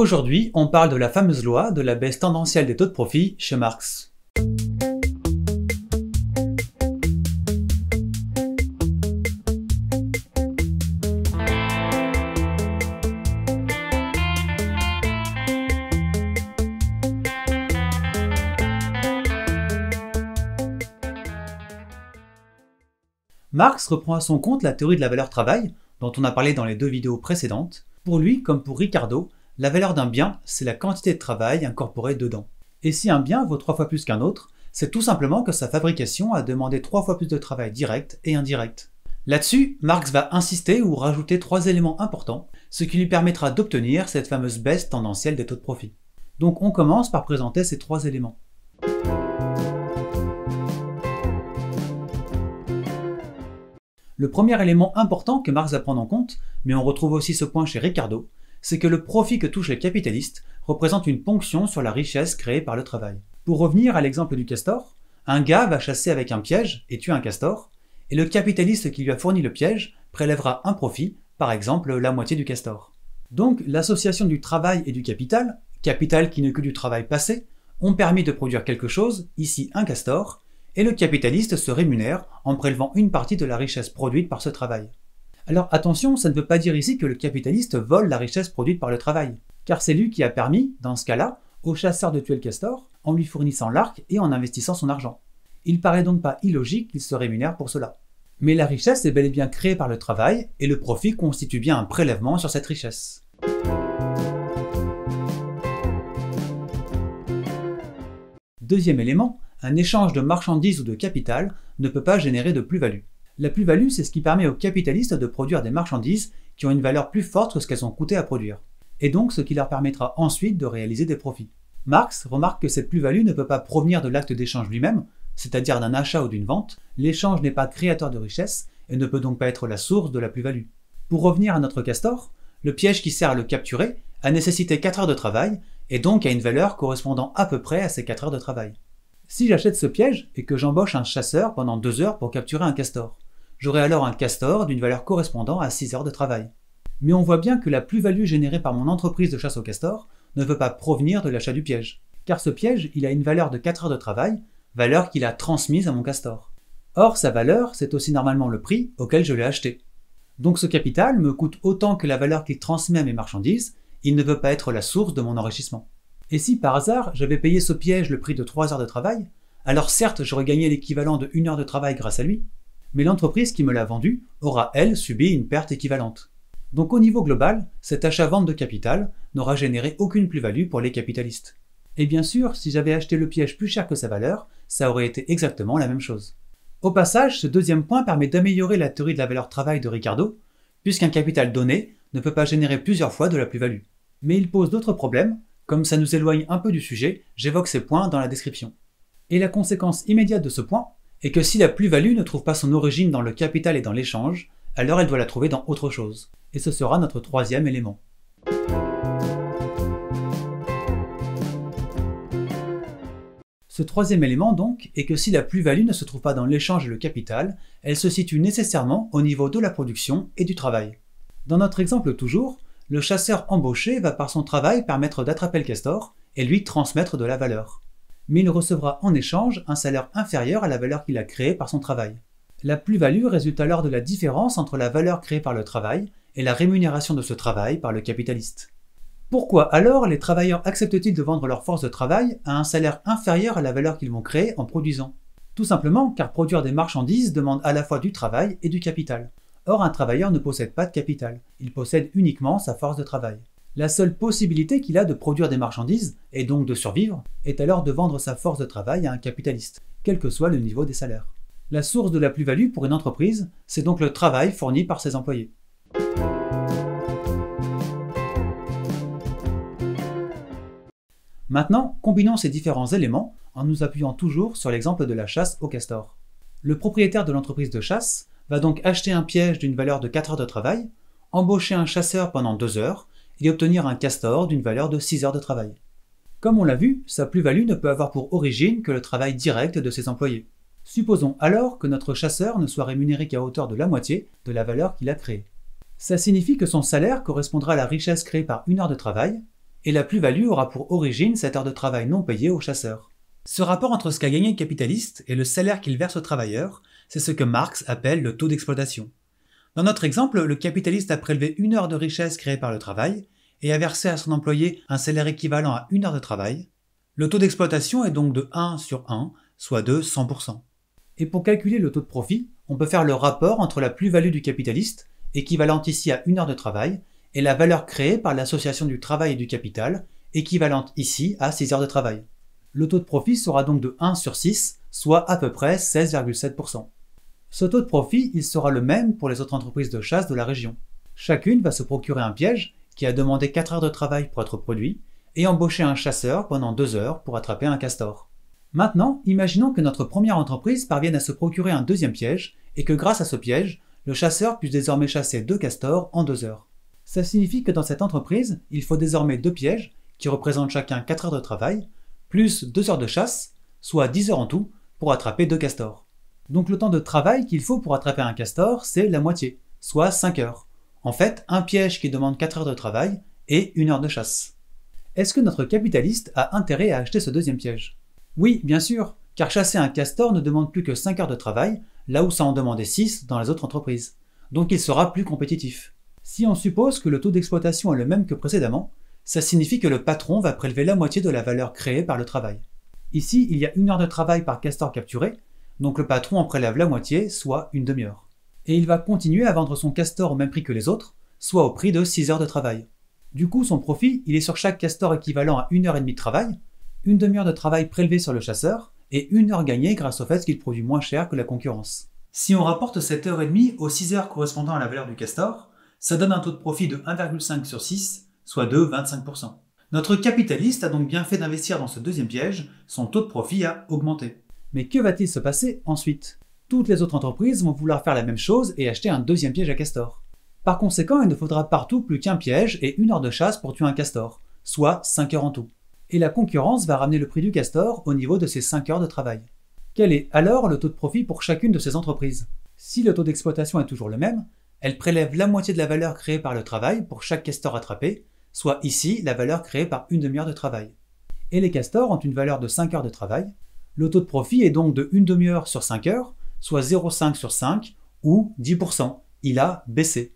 Aujourd'hui, on parle de la fameuse loi de la baisse tendancielle des taux de profit chez Marx. Marx reprend à son compte la théorie de la valeur travail, dont on a parlé dans les deux vidéos précédentes. Pour lui, comme pour Ricardo, la valeur d'un bien, c'est la quantité de travail incorporée dedans. Et si un bien vaut trois fois plus qu'un autre, c'est tout simplement que sa fabrication a demandé trois fois plus de travail direct et indirect. Là-dessus, Marx va insister ou rajouter trois éléments importants, ce qui lui permettra d'obtenir cette fameuse baisse tendancielle des taux de profit. Donc on commence par présenter ces trois éléments. Le premier élément important que Marx va prendre en compte, mais on retrouve aussi ce point chez Ricardo, c'est que le profit que touchent les capitalistes représente une ponction sur la richesse créée par le travail. Pour revenir à l'exemple du castor, un gars va chasser avec un piège et tue un castor, et le capitaliste qui lui a fourni le piège prélèvera un profit, par exemple la moitié du castor. Donc l'association du travail et du capital, capital qui n'est que du travail passé, ont permis de produire quelque chose, ici un castor, et le capitaliste se rémunère en prélevant une partie de la richesse produite par ce travail. Alors attention, ça ne veut pas dire ici que le capitaliste vole la richesse produite par le travail, car c'est lui qui a permis, dans ce cas-là, au chasseur de tuer le castor en lui fournissant l'arc et en investissant son argent. Il paraît donc pas illogique qu'il se rémunère pour cela. Mais la richesse est bel et bien créée par le travail, et le profit constitue bien un prélèvement sur cette richesse. Deuxième élément, un échange de marchandises ou de capital ne peut pas générer de plus-value. La plus-value, c'est ce qui permet aux capitalistes de produire des marchandises qui ont une valeur plus forte que ce qu'elles ont coûté à produire, et donc ce qui leur permettra ensuite de réaliser des profits. Marx remarque que cette plus-value ne peut pas provenir de l'acte d'échange lui-même, c'est-à-dire d'un achat ou d'une vente, l'échange n'est pas créateur de richesse et ne peut donc pas être la source de la plus-value. Pour revenir à notre castor, le piège qui sert à le capturer a nécessité 4 heures de travail et donc a une valeur correspondant à peu près à ces 4 heures de travail. Si j'achète ce piège et que j'embauche un chasseur pendant deux heures pour capturer un castor, j'aurai alors un castor d'une valeur correspondant à 6 heures de travail. Mais on voit bien que la plus-value générée par mon entreprise de chasse au castor ne peut pas provenir de l'achat du piège, car ce piège, il a une valeur de 4 heures de travail, valeur qu'il a transmise à mon castor. Or, sa valeur, c'est aussi normalement le prix auquel je l'ai acheté. Donc ce capital me coûte autant que la valeur qu'il transmet à mes marchandises, il ne veut pas être la source de mon enrichissement. Et si par hasard j'avais payé ce piège le prix de 3 heures de travail, alors certes j'aurais gagné l'équivalent de 1 heure de travail grâce à lui, mais l'entreprise qui me l'a vendu aura, elle, subi une perte équivalente. Donc au niveau global, cet achat-vente de capital n'aura généré aucune plus-value pour les capitalistes. Et bien sûr, si j'avais acheté le piège plus cher que sa valeur, ça aurait été exactement la même chose. Au passage, ce deuxième point permet d'améliorer la théorie de la valeur travail de Ricardo, puisqu'un capital donné ne peut pas générer plusieurs fois de la plus-value. Mais il pose d'autres problèmes, comme ça nous éloigne un peu du sujet, j'évoque ces points dans la description. Et la conséquence immédiate de ce point est que si la plus-value ne trouve pas son origine dans le capital et dans l'échange, alors elle doit la trouver dans autre chose. Et ce sera notre troisième élément. Ce troisième élément donc est que si la plus-value ne se trouve pas dans l'échange et le capital, elle se situe nécessairement au niveau de la production et du travail. Dans notre exemple toujours, le chasseur embauché va par son travail permettre d'attraper le castor et lui transmettre de la valeur. Mais il recevra en échange un salaire inférieur à la valeur qu'il a créée par son travail. La plus-value résulte alors de la différence entre la valeur créée par le travail et la rémunération de ce travail par le capitaliste. Pourquoi alors les travailleurs acceptent-ils de vendre leur force de travail à un salaire inférieur à la valeur qu'ils vont créer en produisant? Tout simplement car produire des marchandises demande à la fois du travail et du capital. Or, un travailleur ne possède pas de capital, il possède uniquement sa force de travail. La seule possibilité qu'il a de produire des marchandises, et donc de survivre, est alors de vendre sa force de travail à un capitaliste, quel que soit le niveau des salaires. La source de la plus-value pour une entreprise, c'est donc le travail fourni par ses employés. Maintenant, combinons ces différents éléments en nous appuyant toujours sur l'exemple de la chasse au castor. Le propriétaire de l'entreprise de chasse va donc acheter un piège d'une valeur de 4 heures de travail, embaucher un chasseur pendant 2 heures et obtenir un castor d'une valeur de 6 heures de travail. Comme on l'a vu, sa plus-value ne peut avoir pour origine que le travail direct de ses employés. Supposons alors que notre chasseur ne soit rémunéré qu'à hauteur de la moitié de la valeur qu'il a créée. Ça signifie que son salaire correspondra à la richesse créée par une heure de travail, et la plus-value aura pour origine cette heure de travail non payée au chasseur. Ce rapport entre ce qu'a gagné le capitaliste et le salaire qu'il verse au travailleur, c'est ce que Marx appelle le taux d'exploitation. Dans notre exemple, le capitaliste a prélevé une heure de richesse créée par le travail et a versé à son employé un salaire équivalent à une heure de travail. Le taux d'exploitation est donc de 1 sur 1, soit de 100%. Et pour calculer le taux de profit, on peut faire le rapport entre la plus-value du capitaliste, équivalente ici à une heure de travail, et la valeur créée par l'association du travail et du capital, équivalente ici à 6 heures de travail. Le taux de profit sera donc de 1 sur 6, soit à peu près 16,7%. Ce taux de profit, il sera le même pour les autres entreprises de chasse de la région. Chacune va se procurer un piège qui a demandé 4 heures de travail pour être produit et embaucher un chasseur pendant 2 heures pour attraper un castor. Maintenant, imaginons que notre première entreprise parvienne à se procurer un deuxième piège et que grâce à ce piège, le chasseur puisse désormais chasser deux castors en 2 heures. Ça signifie que dans cette entreprise, il faut désormais deux pièges qui représentent chacun 4 heures de travail, plus 2 heures de chasse, soit 10 heures en tout, pour attraper deux castors. Donc le temps de travail qu'il faut pour attraper un castor, c'est la moitié, soit 5 heures. En fait, un piège qui demande 4 heures de travail et une heure de chasse. Est-ce que notre capitaliste a intérêt à acheter ce deuxième piège? Oui, bien sûr, car chasser un castor ne demande plus que 5 heures de travail, là où ça en demandait 6 dans les autres entreprises. Donc il sera plus compétitif. Si on suppose que le taux d'exploitation est le même que précédemment, ça signifie que le patron va prélever la moitié de la valeur créée par le travail. Ici, il y a une heure de travail par castor capturé, donc le patron en prélève la moitié, soit une demi-heure. Et il va continuer à vendre son castor au même prix que les autres, soit au prix de 6 heures de travail. Du coup, son profit, il est sur chaque castor équivalent à une heure et demie de travail, une demi-heure de travail prélevée sur le chasseur, et une heure gagnée grâce au fait qu'il produit moins cher que la concurrence. Si on rapporte cette heure et demie aux 6 heures correspondant à la valeur du castor, ça donne un taux de profit de 1,5 sur 6, soit de 25%. Notre capitaliste a donc bien fait d'investir dans ce deuxième piège, son taux de profit a augmenté. Mais que va-t-il se passer ensuite? Toutes les autres entreprises vont vouloir faire la même chose et acheter un deuxième piège à castor. Par conséquent, il ne faudra partout plus qu'un piège et une heure de chasse pour tuer un castor, soit 5 heures en tout. Et la concurrence va ramener le prix du castor au niveau de ces 5 heures de travail. Quel est alors le taux de profit pour chacune de ces entreprises? Si le taux d'exploitation est toujours le même, elle prélève la moitié de la valeur créée par le travail pour chaque castor attrapé, soit ici la valeur créée par une demi-heure de travail. Et les castors ont une valeur de 5 heures de travail. Le taux de profit est donc de une demi-heure sur 5 heures, soit 0,5 sur 5 ou 10%. Il a baissé.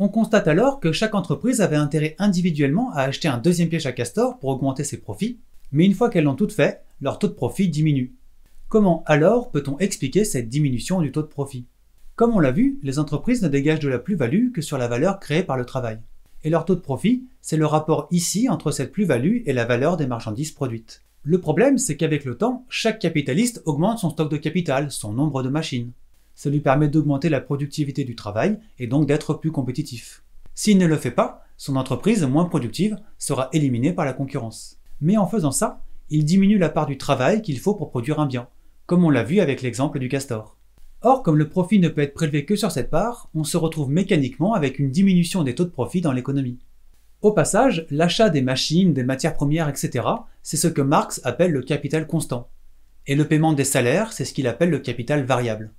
On constate alors que chaque entreprise avait intérêt individuellement à acheter un deuxième piège à castor pour augmenter ses profits, mais une fois qu'elles l'ont toutes fait, leur taux de profit diminue. Comment alors peut-on expliquer cette diminution du taux de profit? Comme on l'a vu, les entreprises ne dégagent de la plus-value que sur la valeur créée par le travail. Et leur taux de profit, c'est le rapport ici entre cette plus-value et la valeur des marchandises produites. Le problème, c'est qu'avec le temps, chaque capitaliste augmente son stock de capital, son nombre de machines. Ça lui permet d'augmenter la productivité du travail et donc d'être plus compétitif. S'il ne le fait pas, son entreprise moins productive sera éliminée par la concurrence. Mais en faisant ça, il diminue la part du travail qu'il faut pour produire un bien, comme on l'a vu avec l'exemple du castor. Or, comme le profit ne peut être prélevé que sur cette part, on se retrouve mécaniquement avec une diminution des taux de profit dans l'économie. Au passage, l'achat des machines, des matières premières, etc., c'est ce que Marx appelle le capital constant. Et le paiement des salaires, c'est ce qu'il appelle le capital variable.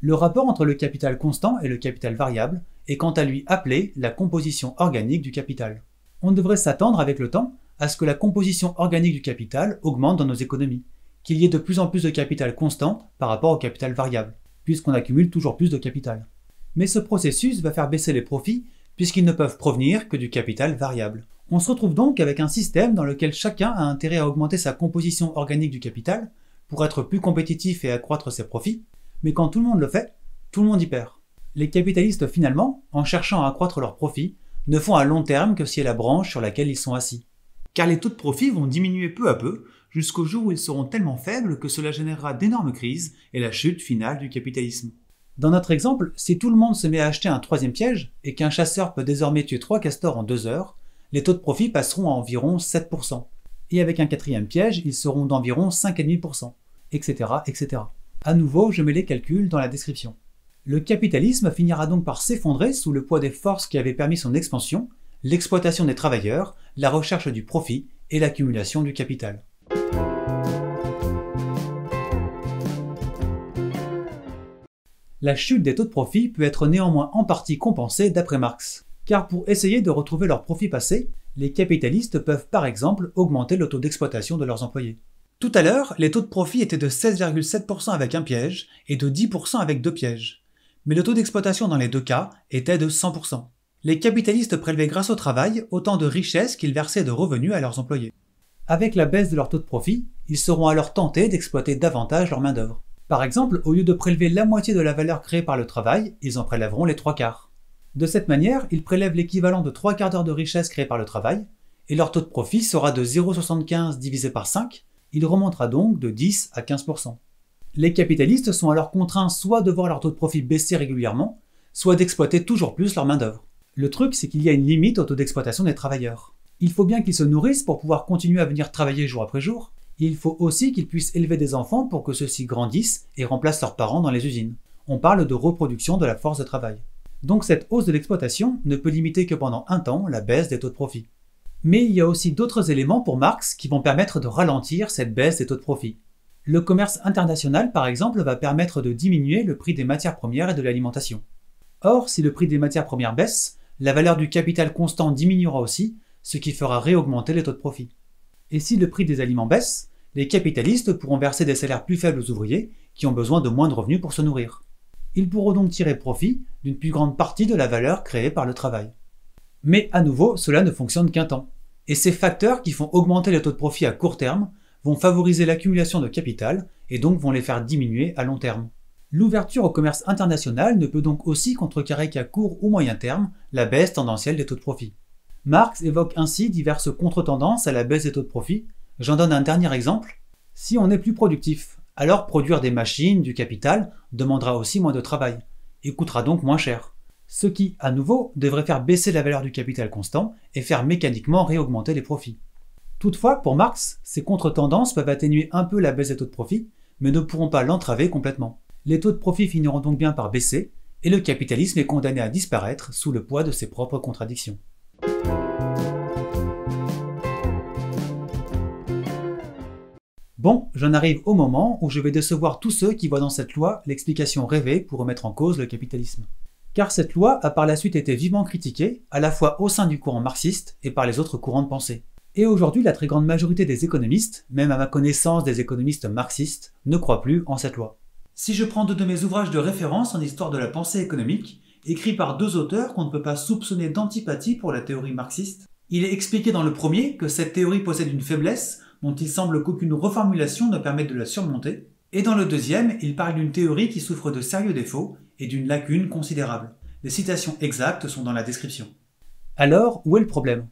Le rapport entre le capital constant et le capital variable est quant à lui appelé la composition organique du capital. On devrait s'attendre avec le temps à ce que la composition organique du capital augmente dans nos économies, qu'il y ait de plus en plus de capital constant par rapport au capital variable puisqu'on accumule toujours plus de capital. Mais ce processus va faire baisser les profits, puisqu'ils ne peuvent provenir que du capital variable. On se retrouve donc avec un système dans lequel chacun a intérêt à augmenter sa composition organique du capital pour être plus compétitif et accroître ses profits, mais quand tout le monde le fait, tout le monde y perd. Les capitalistes finalement, en cherchant à accroître leurs profits, ne font à long terme que est la branche sur laquelle ils sont assis. Car les taux de profit vont diminuer peu à peu jusqu'au jour où ils seront tellement faibles que cela générera d'énormes crises et la chute finale du capitalisme. Dans notre exemple, si tout le monde se met à acheter un troisième piège et qu'un chasseur peut désormais tuer trois castors en deux heures, les taux de profit passeront à environ 7%. Et avec un quatrième piège, ils seront d'environ 5,5%, etc., etc. À nouveau, je mets les calculs dans la description. Le capitalisme finira donc par s'effondrer sous le poids des forces qui avaient permis son expansion, l'exploitation des travailleurs, la recherche du profit et l'accumulation du capital. La chute des taux de profit peut être néanmoins en partie compensée d'après Marx. Car pour essayer de retrouver leur profit passé, Les capitalistes peuvent par exemple augmenter le taux d'exploitation de leurs employés. Tout à l'heure, les taux de profit étaient de 16,7% avec un piège et de 10% avec deux pièges. Mais le taux d'exploitation dans les deux cas était de 100%. Les capitalistes prélevaient grâce au travail autant de richesses qu'ils versaient de revenus à leurs employés. Avec la baisse de leur taux de profit, ils seront alors tentés d'exploiter davantage leur main-d'œuvre. Par exemple, au lieu de prélever la moitié de la valeur créée par le travail, ils en prélèveront les trois quarts. De cette manière, ils prélèvent l'équivalent de trois quarts d'heure de richesse créée par le travail, et leur taux de profit sera de 0,75 divisé par 5, il remontera donc de 10 à 15%. Les capitalistes sont alors contraints soit de voir leur taux de profit baisser régulièrement, soit d'exploiter toujours plus leur main-d'œuvre. Le truc, c'est qu'il y a une limite au taux d'exploitation des travailleurs. Il faut bien qu'ils se nourrissent pour pouvoir continuer à venir travailler jour après jour, il faut aussi qu'ils puissent élever des enfants pour que ceux-ci grandissent et remplacent leurs parents dans les usines. On parle de reproduction de la force de travail. Donc cette hausse de l'exploitation ne peut limiter que pendant un temps la baisse des taux de profit. Mais il y a aussi d'autres éléments pour Marx qui vont permettre de ralentir cette baisse des taux de profit. Le commerce international, par exemple, va permettre de diminuer le prix des matières premières et de l'alimentation. Or, si le prix des matières premières baisse, la valeur du capital constant diminuera aussi, ce qui fera réaugmenter les taux de profit. Et si le prix des aliments baisse, les capitalistes pourront verser des salaires plus faibles aux ouvriers qui ont besoin de moins de revenus pour se nourrir. Ils pourront donc tirer profit d'une plus grande partie de la valeur créée par le travail. Mais à nouveau, cela ne fonctionne qu'un temps. Et ces facteurs qui font augmenter les taux de profit à court terme vont favoriser l'accumulation de capital et donc vont les faire diminuer à long terme. L'ouverture au commerce international ne peut donc aussi contrecarrer qu'à court ou moyen terme la baisse tendancielle des taux de profit. Marx évoque ainsi diverses contre-tendances à la baisse des taux de profit. J'en donne un dernier exemple. Si on est plus productif, alors produire des machines, du capital, demandera aussi moins de travail, et coûtera donc moins cher. Ce qui, à nouveau, devrait faire baisser la valeur du capital constant et faire mécaniquement réaugmenter les profits. Toutefois, pour Marx, ces contre-tendances peuvent atténuer un peu la baisse des taux de profit, mais ne pourront pas l'entraver complètement. Les taux de profit finiront donc bien par baisser, et le capitalisme est condamné à disparaître sous le poids de ses propres contradictions. Bon, j'en arrive au moment où je vais décevoir tous ceux qui voient dans cette loi l'explication rêvée pour remettre en cause le capitalisme. Car cette loi a par la suite été vivement critiquée, à la fois au sein du courant marxiste et par les autres courants de pensée. Et aujourd'hui, la très grande majorité des économistes, même à ma connaissance des économistes marxistes, ne croient plus en cette loi. Si je prends deux de mes ouvrages de référence en histoire de la pensée économique, écrits par deux auteurs qu'on ne peut pas soupçonner d'antipathie pour la théorie marxiste, il est expliqué dans le premier que cette théorie possède une faiblesse dont il semble qu'aucune reformulation ne permette de la surmonter, et dans le deuxième, il parle d'une théorie qui souffre de sérieux défauts et d'une lacune considérable. Les citations exactes sont dans la description. Alors, où est le problème?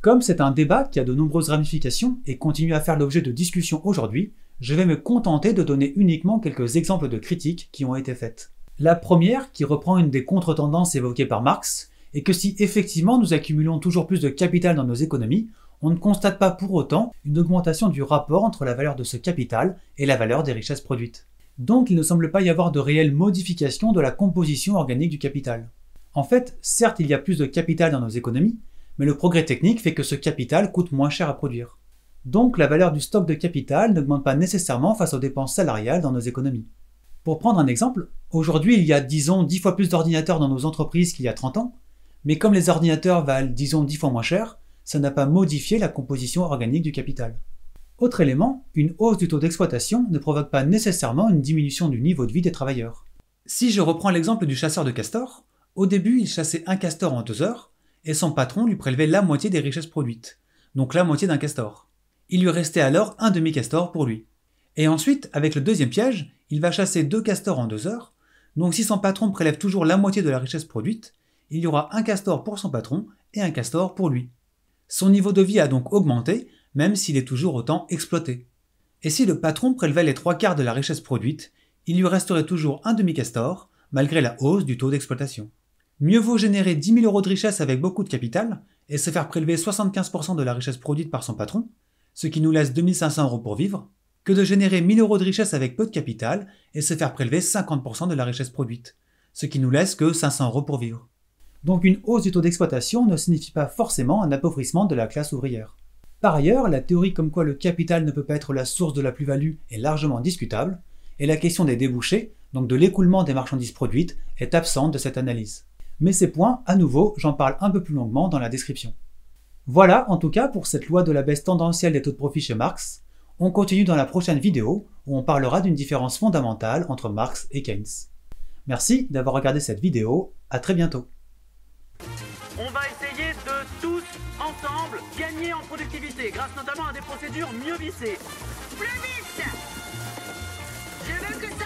Comme c'est un débat qui a de nombreuses ramifications et continue à faire l'objet de discussions aujourd'hui, je vais me contenter de donner uniquement quelques exemples de critiques qui ont été faites. La première, qui reprend une des contre-tendances évoquées par Marx, est que si effectivement nous accumulons toujours plus de capital dans nos économies, on ne constate pas pour autant une augmentation du rapport entre la valeur de ce capital et la valeur des richesses produites. Donc il ne semble pas y avoir de réelle modification de la composition organique du capital. En fait, certes il y a plus de capital dans nos économies, mais le progrès technique fait que ce capital coûte moins cher à produire. Donc la valeur du stock de capital n'augmente pas nécessairement face aux dépenses salariales dans nos économies. Pour prendre un exemple, aujourd'hui il y a disons 10 fois plus d'ordinateurs dans nos entreprises qu'il y a 30 ans, mais comme les ordinateurs valent disons 10 fois moins cher, ça n'a pas modifié la composition organique du capital. Autre élément, une hausse du taux d'exploitation ne provoque pas nécessairement une diminution du niveau de vie des travailleurs. Si je reprends l'exemple du chasseur de castors, au début il chassait un castor en deux heures, et son patron lui prélevait la moitié des richesses produites, donc la moitié d'un castor. Il lui restait alors un demi-castor pour lui. Et ensuite, avec le deuxième piège, il va chasser deux castors en deux heures, donc si son patron prélève toujours la moitié de la richesse produite, il y aura un castor pour son patron et un castor pour lui. Son niveau de vie a donc augmenté, même s'il est toujours autant exploité. Et si le patron prélevait les trois quarts de la richesse produite, il lui resterait toujours un demi-castor, malgré la hausse du taux d'exploitation. Mieux vaut générer 10 000 euros de richesse avec beaucoup de capital et se faire prélever 75% de la richesse produite par son patron, ce qui nous laisse 2500 euros pour vivre, que de générer 1000 euros de richesse avec peu de capital et se faire prélever 50% de la richesse produite, ce qui nous laisse que 500 euros pour vivre. Donc une hausse du taux d'exploitation ne signifie pas forcément un appauvrissement de la classe ouvrière. Par ailleurs, la théorie comme quoi le capital ne peut pas être la source de la plus-value est largement discutable, et la question des débouchés, donc de l'écoulement des marchandises produites, est absente de cette analyse. Mais ces points, à nouveau, j'en parle un peu plus longuement dans la description. Voilà en tout cas pour cette loi de la baisse tendancielle des taux de profit chez Marx. On continue dans la prochaine vidéo où on parlera d'une différence fondamentale entre Marx et Keynes. Merci d'avoir regardé cette vidéo, à très bientôt. On va essayer de tous ensemble gagner en productivité grâce notamment à des procédures mieux vissées. Plus vite Je veux que ça